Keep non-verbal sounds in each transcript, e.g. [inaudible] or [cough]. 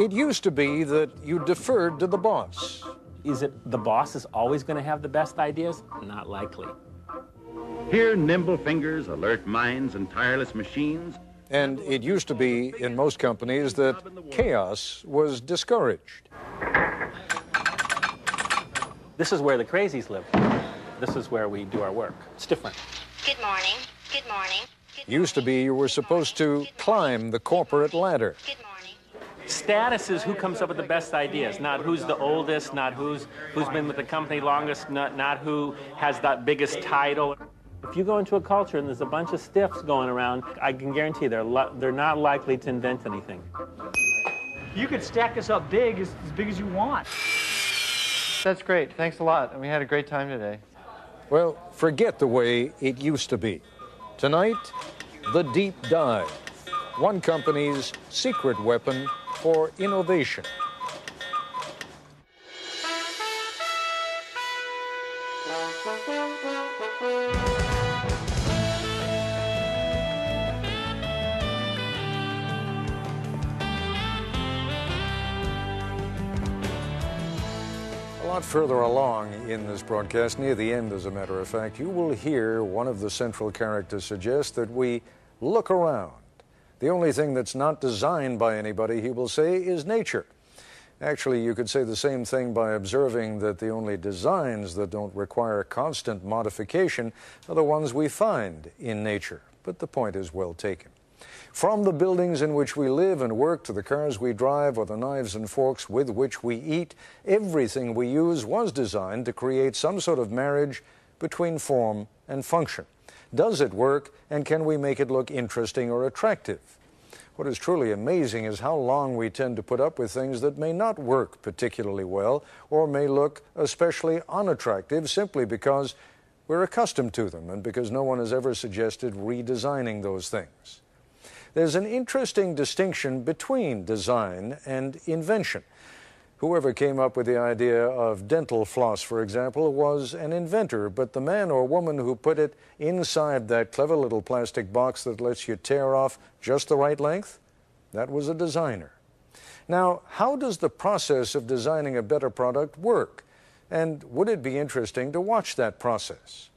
It used to be that you deferred to the boss. Is it the boss is always going to have the best ideas? Not likely. Here, nimble fingers, alert minds, and tireless machines. And it used to be in most companies that chaos was discouraged. This is where the crazies live. This is where we do our work. It's different. Good morning. Good morning. Good Used to be you were supposed to climb the corporate ladder. Good morning. Status is who comes up with the best ideas, not who's the oldest, not who's who's been with the company longest, not, not who has that biggest title. If you go into a culture and there's a bunch of stiffs going around, I can guarantee they're li- they're not likely to invent anything. You could stack us up big, as, as big as you want. That's great. Thanks a lot. And we had a great time today. Well, forget the way it used to be. Tonight, the deep dive. One company's secret weapon for innovation. A lot further along in this broadcast, near the end, as a matter of fact, you will hear one of the central characters suggest that we look around. The only thing that's not designed by anybody, he will say, is nature. Actually, you could say the same thing by observing that the only designs that don't require constant modification are the ones we find in nature. But the point is well taken. From the buildings in which we live and work to the cars we drive or the knives and forks with which we eat, everything we use was designed to create some sort of marriage between form and function. Does it work, and can we make it look interesting or attractive? What is truly amazing is how long we tend to put up with things that may not work particularly well or may look especially unattractive simply because we're accustomed to them and because no one has ever suggested redesigning those things. There's an interesting distinction between design and invention. Whoever came up with the idea of dental floss, for example, was an inventor, but the man or woman who put it inside that clever little plastic box that lets you tear off just the right length, that was a designer. Now, how does the process of designing a better product work? And would it be interesting to watch that process?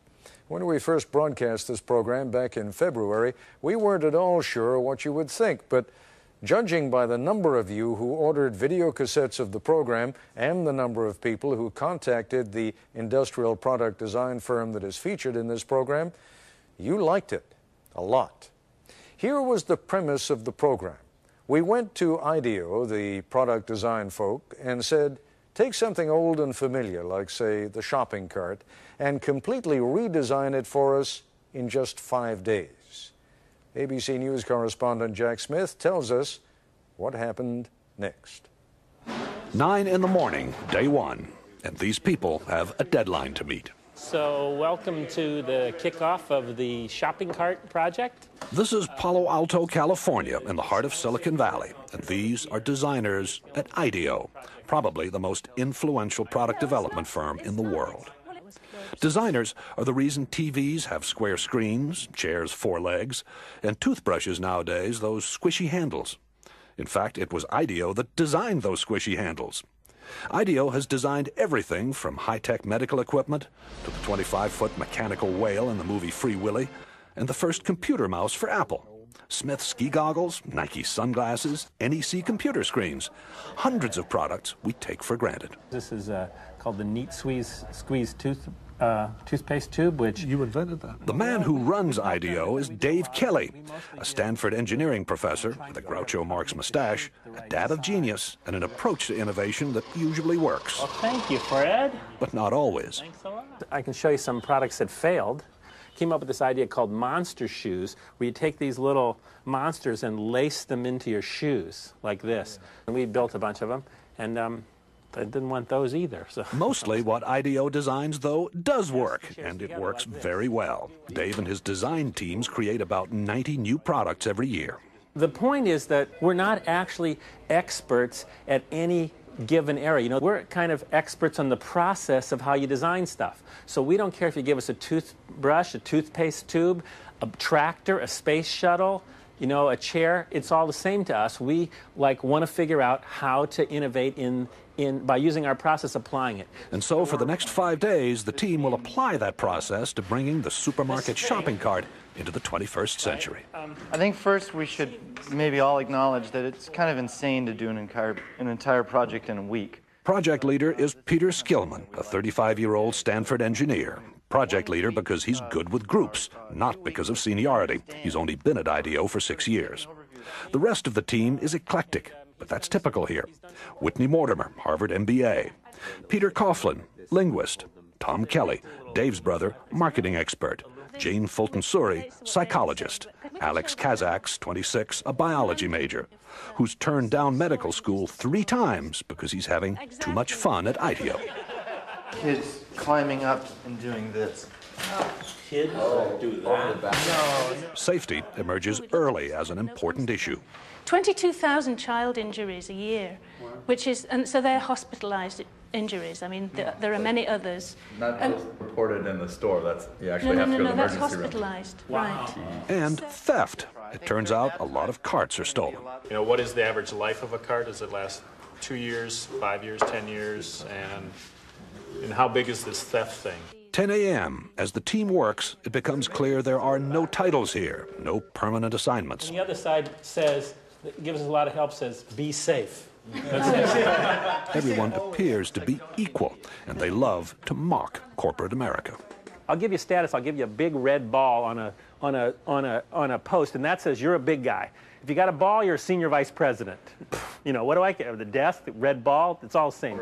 When we first broadcast this program back in February, we weren't at all sure what you would think, but judging by the number of you who ordered video cassettes of the program and the number of people who contacted the industrial product design firm that is featured in this program, you liked it a lot. Here was the premise of the program. We went to IDEO, the product design folk, and said, Take something old and familiar, like, say, the shopping cart, and completely redesign it for us in just five days. ABC News correspondent Jack Smith tells us what happened next. Nine in the morning, day one, and these people have a deadline to meet. So, welcome to the kickoff of the shopping cart project. This is Palo Alto, California, in the heart of Silicon Valley, and these are designers at IDEO, probably the most influential product development firm in the world. Designers are the reason TVs have square screens, chairs four legs, and toothbrushes nowadays those squishy handles. In fact, it was IDEO that designed those squishy handles. IDEO has designed everything from high-tech medical equipment to the 25-foot mechanical whale in the movie Free Willy and the first computer mouse for Apple. Smith ski goggles, Nike sunglasses, NEC computer screens. Hundreds of products we take for granted. This is uh, called the Neat Squeeze Squeeze tooth uh, toothpaste tube, which You invented that. The man who runs IDEO is Dave Kelley, a Stanford engineering professor with a Groucho Marx mustache, a dad of genius, and an approach to innovation that usually works, Well, thank you, Fred. but not always. Thanks a lot. I can show you some products that failed. Came up with this idea called monster shoes, where you take these little monsters and lace them into your shoes like this. And we built a bunch of them, and um, I didn't want those either. So [laughs] Mostly what IDEO designs, though, does work, and it works very well. Dave and his design teams create about 90 new products every year. The point is that we're not actually experts at any given area. You know, we're kind of experts on the process of how you design stuff. So we don't care if you give us a toothbrush, a toothpaste tube, a tractor, a space shuttle, you know, a chair, it's all the same to us. We like want to figure out how to innovate in in by using our process applying it. And so for the next 5 days the team will apply that process to bringing the supermarket shopping cart into the 21st century. Um, I think first we should maybe all acknowledge that it's kind of insane to do an entire an entire project in a week. Project leader is Peter Skillman, a 35-year-old Stanford engineer. Project leader because he's good with groups, not because of seniority. He's only been at IDEO for six years. The rest of the team is eclectic, but that's typical here. Whitney Mortimer, Harvard MBA. Peter Coughlan, linguist. Tom Kelley, Dave's brother, marketing expert. Jane Fulton Suri, psychologist. Alex Kazaks, 26, a biology major, who's turned down medical school three times because he's having too much fun at IDEO. Kids climbing up and doing this. Kids oh, do that. Safety emerges early as an important issue. 22,000 child injuries a year, which is, and so they're hospitalized injuries. I mean, there, there are many others. Not And- just reported in the store. That's you No, actually no, have no, to go no, to the that's emergency room. hospitalized. Right. And theft. It turns out a lot of carts are stolen. You know, what is the average life of a cart? Does it last two years, five years, ten years? And, and how big is this theft thing? 10 a.m. As the team works, it becomes clear there are no titles here, no permanent assignments. And the other side says, gives us a lot of help, says, be safe. [laughs] Everyone appears to be equal, and they love to mock corporate America. I'll give you status. I'll give you a big red ball on a on a on a on a post, and that says you're a big guy. If you got a ball, you're a senior vice president. You know what do I care? The desk, the red ball, it's all the same.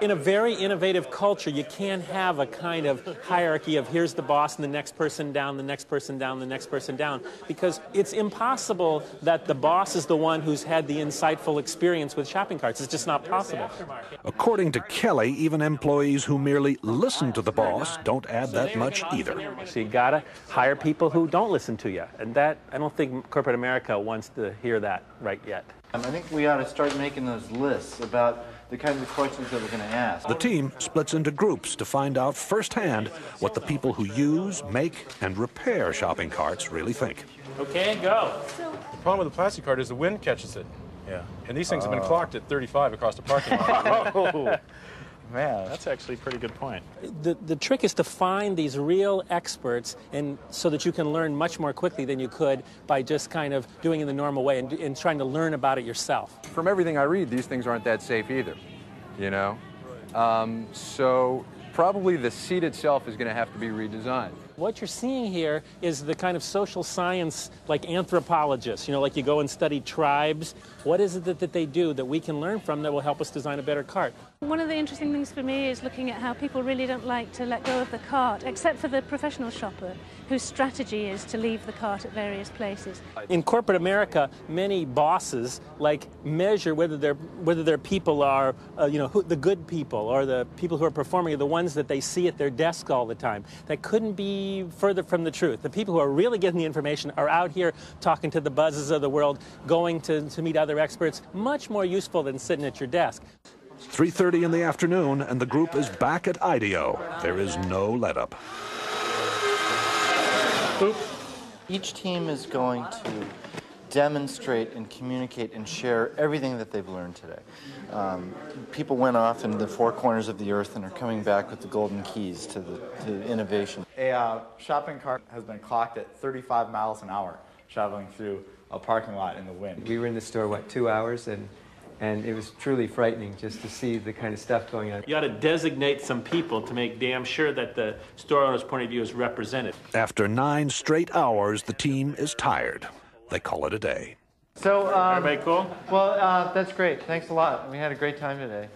In a very innovative culture, you can't have a kind of hierarchy of here's the boss and the next person down, the next person down, the next person down, because it's impossible that the boss is the one who's had the insightful experience with shopping carts. It's just not possible. According to Kelley, even employees who merely listen to the boss don't add that much either. So you gotta hire people who don't listen to you, and that I don't think corporate America wants to hear that right yet. Um, I think we ought to start making those lists about the kinds of questions that we're going to ask. The team splits into groups to find out firsthand what the people who use, make, and repair shopping carts really think. Okay, go. The problem with the plastic cart is the wind catches it. Yeah. And these things have been clocked at 35 across the parking lot. [laughs] Man, That's actually a pretty good point. The, the trick is to find these real experts and so that you can learn much more quickly than you could by just kind of doing it the normal way and, and trying to learn about it yourself. From everything I read, these things aren't that safe either, you know? Um, so probably the seat itself is going to have to be redesigned. What you're seeing here is the kind of social science, like anthropologists, you know, like you go and study tribes. What is it that, that they do that we can learn from that will help us design a better cart? One of the interesting things for me is looking at how people really don't like to let go of the cart, except for the professional shopper, whose strategy is to leave the cart at various places. In corporate America, many bosses like measure whether their whether their people are, uh, you know, who, the good people or the people who are performing are the ones that they see at their desk all the time. That couldn't be further from the truth. The people who are really getting the information are out here talking to the buzzes of the world, going to, to meet other experts. Much more useful than sitting at your desk. 3.30 in the afternoon, and the group is back at IDEO. There is no let-up. Each team is going to demonstrate and communicate and share everything that they've learned today. Um, people went off in the four corners of the earth and are coming back with the golden keys to the to innovation. A uh, shopping cart has been clocked at 35 miles an hour traveling through a parking lot in the wind. We were in the store, what, two hours? And, and it was truly frightening just to see the kind of stuff going on. You ought to designate some people to make damn sure that the store owner's point of view is represented. After nine straight hours, the team is tired. They call it a day. So, um, Everybody cool? well, uh, that's great. Thanks a lot. We had a great time today.